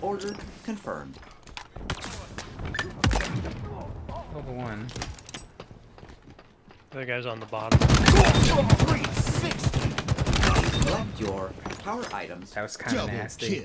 Order confirmed. Level one. The guy's on the bottom. Collect your power items. That was kind of nasty.